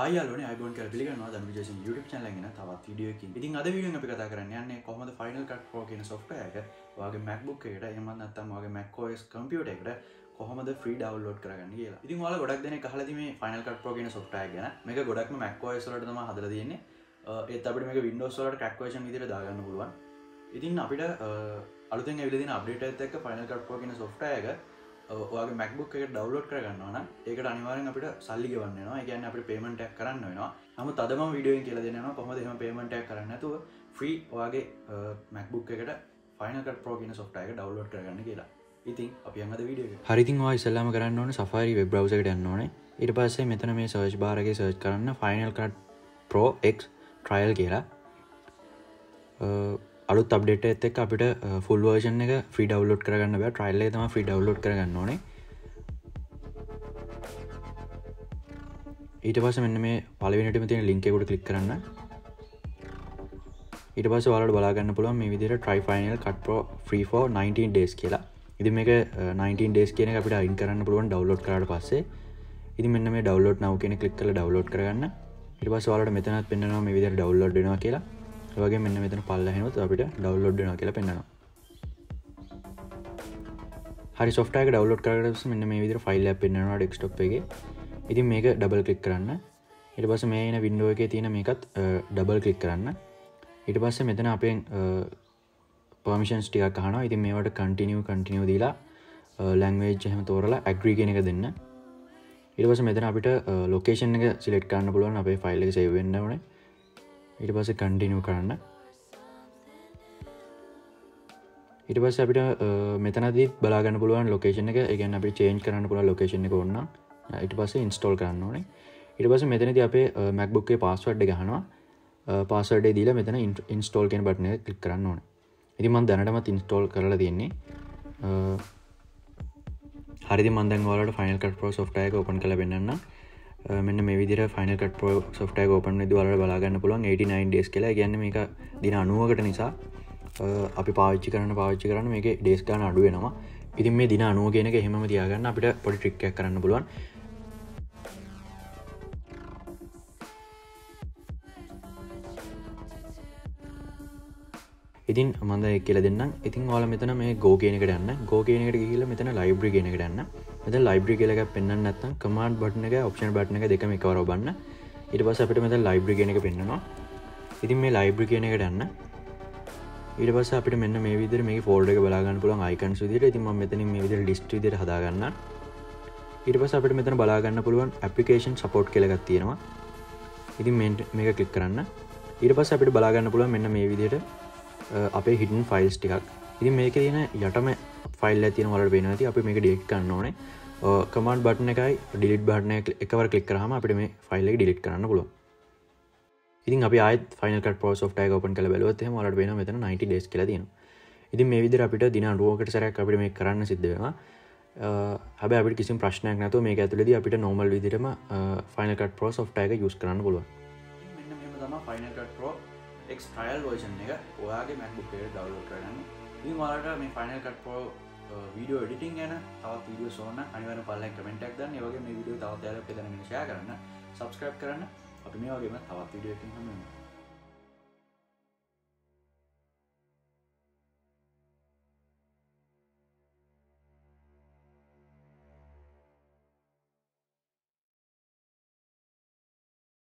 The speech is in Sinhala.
හයාලන අයිබන් කර පිළිගන්නවා. දම ජස YouTube චනලගෙන තවත් විඩියෝකින් ඉතින් අද විඩියෝ අපි කතා කරන්න යන්නේ කොහොමද ෆයිනල් කට් ප්‍රෝ කියන software එක වගේ MacBook එකට එහෙම නැත්නම් වගේ macOS computer එකට කොහොමද ෆ්‍රී ඩවන්ලෝඩ් කරගන්න කියලා. ඉතින් ඔයාලා ගොඩක් දෙනෙක් අහලා තියෙන්නේ මේ ෆයිනල් කට් ප්‍රෝ කියන software ගැන. මේක ගොඩක්ම macOS වලට තමයි හදලා තියෙන්නේ. ඒත් අපිට මේක Windows වලට crack version විදිහට දාගන්න පුළුවන්. ඉතින් අපිට අලුතෙන් ඇවිල්ලා තියෙන අප්ඩේට් එකත් එක්ක ෆයිනල් කට් ප්‍රෝ කියන software එක ඔයාගේ MacBook එක ඩවන්ලෝඩ් කරගන්නවා නම් ඒකට අනිවාර්යෙන් අපිට සල්ලි ගෙවන්න වෙනවා. ඒ කියන්නේ අපිට පේමන්ට් එකක් කරන්න වෙනවා. නමුත් අද මම වීඩියෝ එකෙන් කියලා දෙන්නවා කොහොමද එහෙම පේමන්ට් එකක් කරන්නේ නැතුව ෆ්‍රී ඔයාගේ MacBook එකට Final Cut Pro කියන software එක ඩවන්ලෝඩ් කරගන්න කියලා. ඉතින් අපි යන්න අද වීඩියෝ එකට. හරි ඉතින් ඔයා ඉස්සෙල්ලාම කරන්න ඕනේ Safari web browser එකට යන්න ඕනේ. ඊට පස්සේ මෙතන මේ search bar එකේ search කරන්න Final Cut Pro X trial කියලා. අලුත් අප්ඩේට එත් එක් අපිට ෆුල් වර්ෂන් එක ෆ්‍රී ඩවලෝඩ් කරගන්න බෑ. ට්‍රයිල්ල තම ෆ්‍රී ඩවලෝඩ් කරගන්න ඕනේ. ඊට පස මෙන්න මේ පලවිනිටම තියෙන ලින්කෙකුට කලික් කරන්න. ඊට පස වලට බලාගන්න පුළුවන් මේ විදිර ට්‍රයිෆයිනල් කට්පෝ ්‍රීෝ 19 ඩේස් කියලා. ඉදි මේක 19 ඩේස් කියන අපිට අයින් කරන්න පුළුවන් ඩවලෝඩ් කරට පස්සේ. ඉදි මෙන්න මේ ඩවලෝඩ් නව කියෙන කලික් කල ඩවලෝඩ් කරගන්න. ඉට පස් වලට මෙතනත් පෙන්න්නවා මේ විදිර ඩවලෝඩ්නවා කියලා. වගේ මෙන්න මෙතන පල්ලහෙනුත් අපිට ඩවලෝඩ්නවා කියලා පෙන්න්නවා. හරි සොෆ්ටක ඩවලෝඩ් කරට මෙන්න මේ විදිර ෆයිල් පෙන්න්නවා ඩෙක්ස්ටොප් එක. ඉතින් මේක ඩබල් කලික් කරන්න. ඉට පස මේන වින්ඩුව එක තියෙන මේකත් ඩබල් කලික් කරන්න. ඉට පස්සේ මෙතන අපෙන් පර්මිෂන්ස් ටිකක් කහන ඉතින් මේවට කටිනියව කටිනියව දීලා ලැංවේජ් හම තෝරලා ඇග්‍රී කෙන එක දෙන්න. ඉටපස මෙතන අපිට ලොකේෂන් එක සිලෙට් කරන්න පුළුවන්. අපේ ෆයිල් එක සේවෙන්න වන ඉට පස කටිනියව කරන්න. ඉට පස් අපිට මෙතනදී බලාගන්න පුළුවන් ලොකේෂන එක. ගැන අපි චේන්ජ් කරන්න පුළ ලොකේෂන එක ඔන්න ඉට පස ඉන්ස්ටෝල් කරන්න ඕනේ. ඉට පස මෙතනද අපේ මැක්බුක්ේ පස්සවඩ් ගහනවා පාසඩේ දීලා මෙතන ඉන්ස්ටෝල් කෙන බට්නය කලික් කරන්න ඕන. ඉති මන් දැනටමත් ඉන්ස්ටෝල් කරලා තියෙන්නේ. හරි මන්දන් වලට ෆයිනල් කට පෝ සොෆ්ටයක ඔපන් කළ පෙන්න්න මෙන්න මේ විදිර ෆයිනල් කට පෝ සොෆ්ටය ඕපන් ද වල බලාගන්න පුළුවන් 89 ඩේස් කියලා. ගැන්න එක දින අනුවකට නිසා අපි පාච්චි කරන පාච්චි කරන මේක ඩේස් ගාන අඩුවෙනවා ඉතින් මේ දින අනුව කියෙනක හෙම තියාගන්න අපිට පොඩි ට්‍රික්යක් කරන්න පුළුවන්. ඉතින් මඳ කියල දෙන්න ඉතින් වාල මෙතන මේ ගෝ කියනකට යන්න. ගෝ කියනකට කියල මෙතන ලයිබ්‍රි ගෙනකට යන්න. මෙත ලයිබ්‍රි කියලක පෙන්න්න නැත්තම් කමාන්් බට්න එක ඔප්ෂන් බට්න එක දෙකම එකවර බන්න ඉට පස අපිට මෙත ලයිබ්‍රි ගෙනක පෙන්න්නවා ඉතින් මේ ලයිබ්‍රි කියනකට යන්න. ඊට පස අපිට මෙන්න මේ විදර මේ ෆෝල්ඩ එක බලාගන්න පුළන් අයිකන් සුදිර ඉතිම මෙතන මේ විදිර ලිස්ට විදිර හදාගන්න. ඊට පස අපිට මෙතන බලාගන්න පුළුවන් ඇපිකේෂන් සපෝට් කෙලගත් තියෙනවා. ඉතින් මෙට මේක කලික් කරන්න. ඊට පස් අපිට බලාගන්න පුළුවන් මෙන්න මේ විදියට අපේ හිටන් ෆයිල්ස් ටිකක්. ඉති මේක තියෙන යටම ෆයිල් ඇතින වලට වෙන ඇති අපි මේක ඩෙක්් කන්න ඕනේ. කමන්් බටන එකයි ඩිලිට බාටන එකවර කලික් කරහම අපට මේ ෆයිල්ල ඩිලිට් කරන්න පුලුව ඉතින් අපි ෆයිනක පෝස්ෝට් ඔපන් කල බලුවත් මලට වෙන මෙතන 90 ඩෙස් කියල තියෙන ඉතින් මේ විදිර අපිට දින රුවකට සරයක් අපිට මේ කරන්න සිද්ධවෙනවා හැබ අපි කිසි ප්‍රශ්නයක් නතු මේ ඇතුලද අපිට නොමල් විදිරම ෆයිනකට පෝස් ෝට්ටයක යුස් කරන්න පුළුව මෙන්න මෙම තම final cut pro trial version එක ඔයාගේ මැක්බුක්ේ ඩවලෝඩ් කරන්න ඉ මලට මේ final cut pro video editing ගැන තවත් වීඩියෝ සෝන අනිවර පල්ල කමෙන්ටක් දන්න. වගේ මේ විඩියෝ තවත් යාල පෙදන ශය කරන්න. සබස්ක්‍රප් කරන්න. අපි මේ වගේම තවත් විඩියෝකින් හම